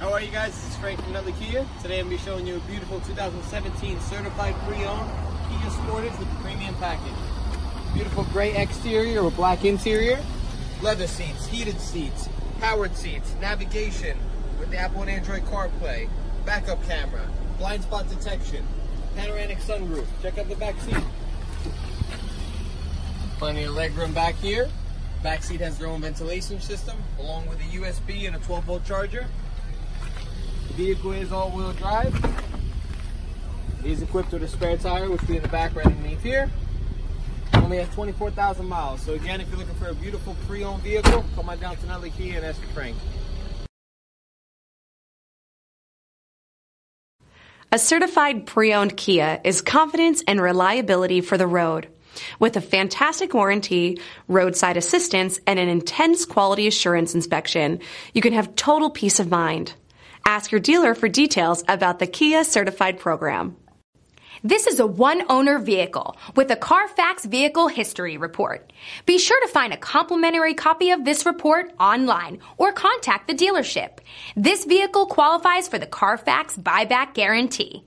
How are you guys? This is Frank from Nutley Kia. Today I'm going to be showing you a beautiful 2017 certified pre-owned Kia Sportage with the premium package. Beautiful gray exterior with black interior, leather seats, heated seats, powered seats, navigation with the Apple and Android CarPlay, backup camera, blind spot detection, panoramic sunroof. Check out the back seat. Plenty of legroom back here. Back seat has their own ventilation system, along with a USB and a 12 volt charger. The vehicle is all-wheel drive. Is equipped with a spare tire, which will be in the back right underneath here. Only has 24,000 miles. So again, if you're looking for a beautiful pre-owned vehicle, come on down to Nutley Kia and ask for Frank. A certified pre-owned Kia is confidence and reliability for the road. With a fantastic warranty, roadside assistance, and an intense quality assurance inspection, you can have total peace of mind. Ask your dealer for details about the Kia Certified Program. This is a one owner vehicle with a Carfax Vehicle History Report. Be sure to find a complimentary copy of this report online or contact the dealership. This vehicle qualifies for the Carfax Buyback Guarantee.